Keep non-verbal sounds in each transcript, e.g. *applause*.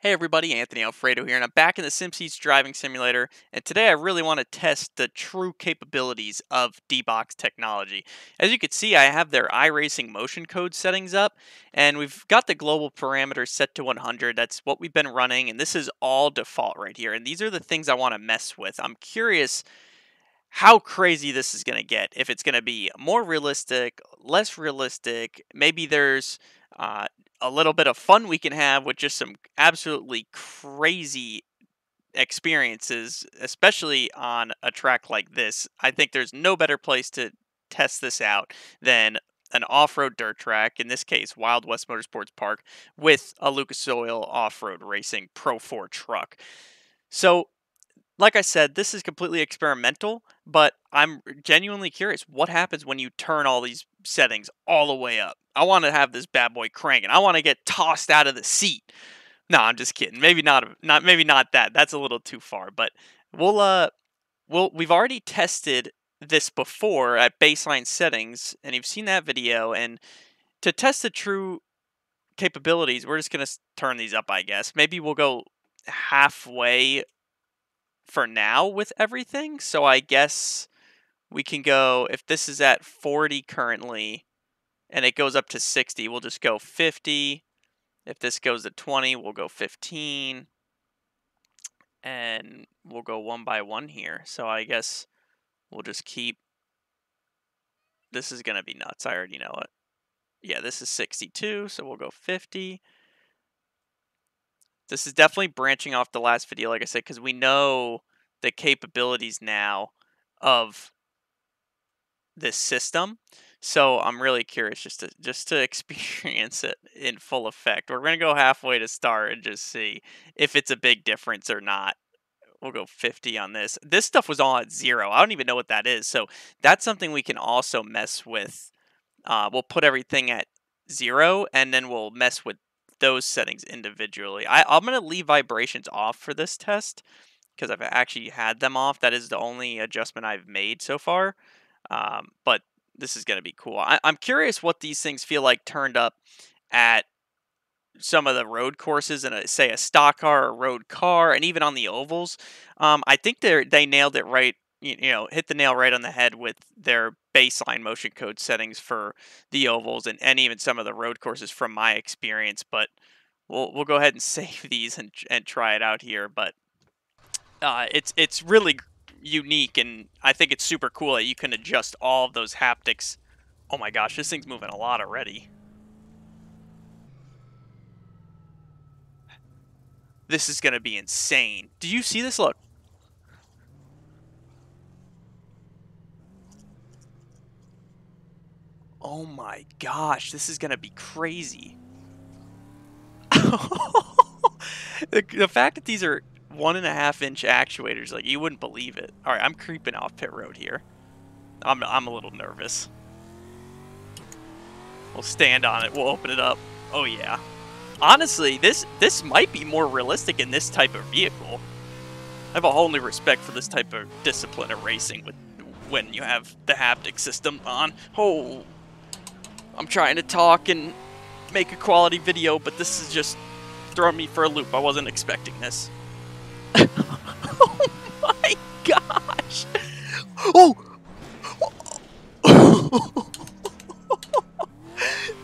Hey everybody, Anthony Alfredo here, and I'm back in the SimSeats Driving Simulator, and today I really want to test the true capabilities of D-Box technology. As you can see, I have their iRacing motion code settings up, and we've got the global parameters set to 100. That's what we've been running, and this is all default right here, and these are the things I want to mess with. I'm curious how crazy this is going to get, if it's going to be more realistic, less realistic, maybe there's uh, a little bit of fun we can have with just some absolutely crazy experiences, especially on a track like this. I think there's no better place to test this out than an off-road dirt track, in this case Wild West Motorsports Park, with a Lucas Oil off-road racing Pro 4 truck. So like I said, this is completely experimental, but I'm genuinely curious what happens when you turn all these settings all the way up. I want to have this bad boy cranking. I want to get tossed out of the seat. No, I'm just kidding. Maybe not not maybe not that. That's a little too far, but we'll uh we'll we've already tested this before at baseline settings and you've seen that video and to test the true capabilities, we're just going to turn these up, I guess. Maybe we'll go halfway for now with everything. So I guess we can go, if this is at 40 currently and it goes up to 60, we'll just go 50. If this goes to 20, we'll go 15. And we'll go one by one here. So I guess we'll just keep. This is going to be nuts. I already know it. Yeah, this is 62, so we'll go 50. This is definitely branching off the last video, like I said, because we know the capabilities now of this system. So I'm really curious just to just to *laughs* experience it in full effect. We're gonna go halfway to start and just see if it's a big difference or not. We'll go 50 on this. This stuff was all at zero. I don't even know what that is. So that's something we can also mess with. Uh, we'll put everything at zero and then we'll mess with those settings individually. I, I'm going to leave vibrations off for this test because I've actually had them off. That is the only adjustment I've made so far. Um, but this is going to be cool. I, I'm curious what these things feel like turned up at some of the road courses and say a stock car or road car and even on the ovals. Um, I think they they nailed it right. You, you know, hit the nail right on the head with their baseline motion code settings for the ovals and, and even some of the road courses from my experience. But we'll we'll go ahead and *laughs* save these and and try it out here. But uh, it's it's really unique, and I think it's super cool that you can adjust all of those haptics. Oh my gosh, this thing's moving a lot already. This is going to be insane. Do you see this? Look. Oh my gosh, this is going to be crazy. *laughs* the, the fact that these are one and a half inch actuators. Like you wouldn't believe it. All right, I'm creeping off pit road here. I'm I'm a little nervous. We'll stand on it. We'll open it up. Oh yeah. Honestly, this this might be more realistic in this type of vehicle. I have a whole new respect for this type of discipline of racing with when you have the haptic system on. Oh, I'm trying to talk and make a quality video, but this is just throwing me for a loop. I wasn't expecting this. *laughs* oh my gosh! Oh! *laughs*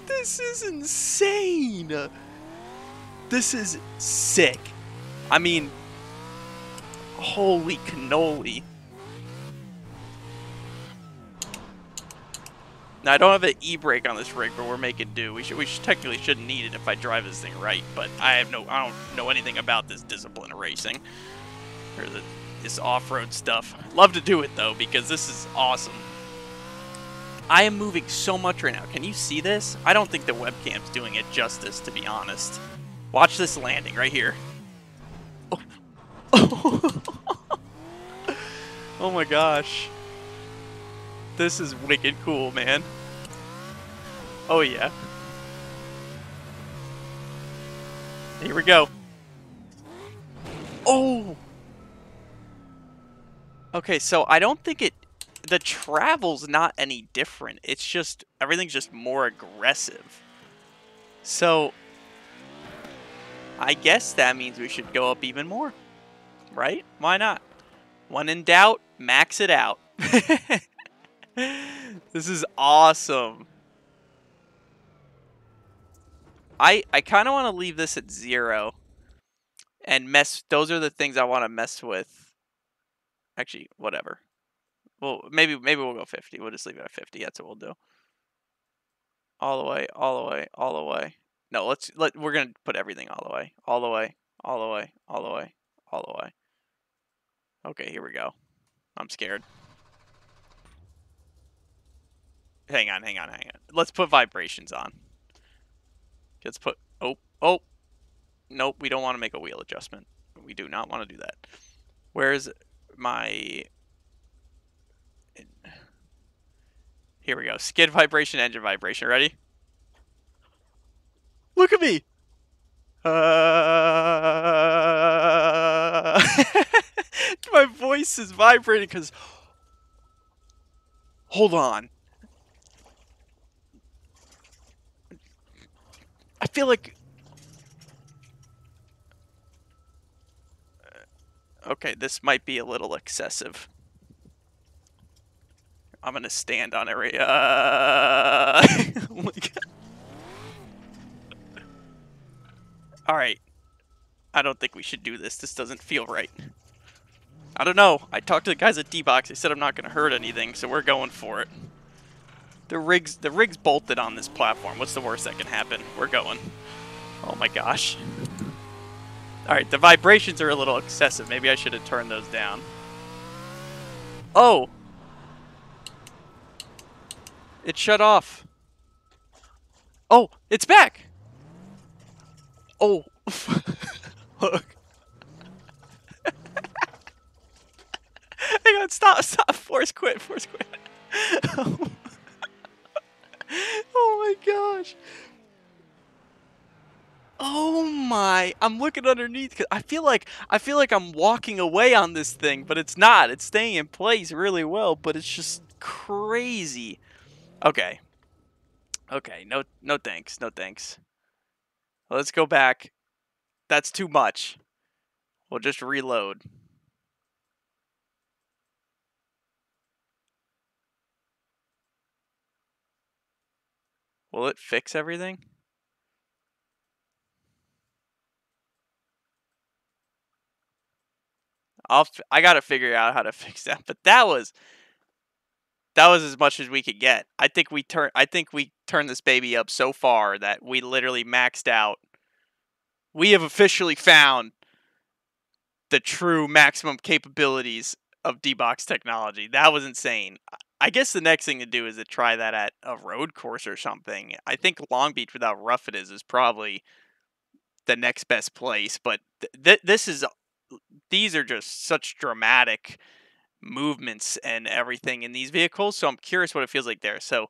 this is insane! This is sick. I mean, holy cannoli. Now I don't have an e-brake on this rig, but we're making do. We should we should, technically shouldn't need it if I drive this thing right, but I have no I don't know anything about this discipline of racing or the, this off-road stuff. Love to do it though because this is awesome. I am moving so much right now. Can you see this? I don't think the webcam's doing it justice, to be honest. Watch this landing right here. Oh, *laughs* oh my gosh. This is wicked cool, man. Oh, yeah. Here we go. Okay, so I don't think it... The travel's not any different. It's just... Everything's just more aggressive. So... I guess that means we should go up even more. Right? Why not? When in doubt, max it out. *laughs* this is awesome. I I kind of want to leave this at zero and mess. Those are the things I want to mess with. Actually, whatever. Well, maybe maybe we'll go 50. We'll just leave it at 50. That's what we'll do. All the way, all the way, all the way. No, let's let we're gonna put everything all the way, all the way, all the way, all the way, all the way. Okay, here we go. I'm scared. Hang on, hang on, hang on. Let's put vibrations on. Let's put... Oh, oh. Nope, we don't want to make a wheel adjustment. We do not want to do that. Where's my... Here we go. Skid vibration, engine vibration. Ready? Look at me! Uh... *laughs* my voice is vibrating because... Hold on. I feel like... okay, this might be a little excessive. I'm gonna stand on *laughs* it *laughs* right... Uh... oh my god. Alright. I don't think we should do this. This doesn't feel right. I don't know. I talked to the guys at D-Box. They said I'm not to hurt anything, so we're going for it. The rig's the rig's bolted on this platform. What's the worst that can happen? We're going. Oh my gosh. Alright, the vibrations are a little excessive. Maybe I should have turned those down. Oh! It shut off. Oh, it's back! Oh. *laughs* Look. *laughs* Hang on, stop, stop. Force quit, force quit. *laughs* oh my gosh. Oh my! I'm looking underneath because I feel like I feel like I'm walking away on this thing, but it's not. It's staying in place really well, but it's just crazy. Okay. Okay. No. No thanks. No thanks. Let's go back. That's too much. We'll just reload. Will it fix everything? I'll I got to figure out how to *laughs* fix that. But that was that was as much as we could get. I think we turn I think we turned this baby up so far that we literally maxed out. We have officially found the true maximum capabilities of D-Box technology. That was insane. I guess the next thing to do is to try that at a road course or something. I think Long Beach without rough it is is probably the next best place. But th- th- this is these are just such dramatic movements and everything in these vehicles. So I'm curious what it feels like there. So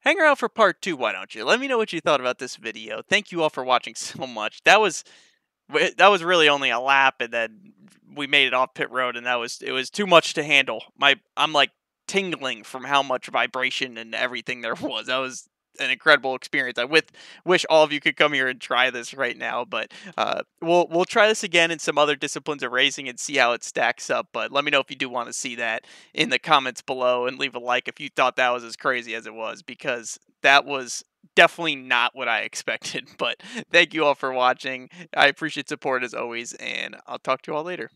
hang around for part two, why don't you? Let me know what you thought about this video. Thank you all for watching *laughs* so much. That was that was really only a lap, and then we made it off pit road, and that was it was too much to handle. My I'm like tingling from how much vibration and everything there *laughs* was. That was an incredible experience. I with wish all of you could come here and try this right now, but uh, we'll we'll try this again in some other disciplines of racing and see how it stacks up. But let me know if you do want to see that in the comments below and leave a like if you thought that was as crazy as it was because that was definitely not what I *laughs* expected. But thank you all for watching. I appreciate support as always, and I'll talk to you all later.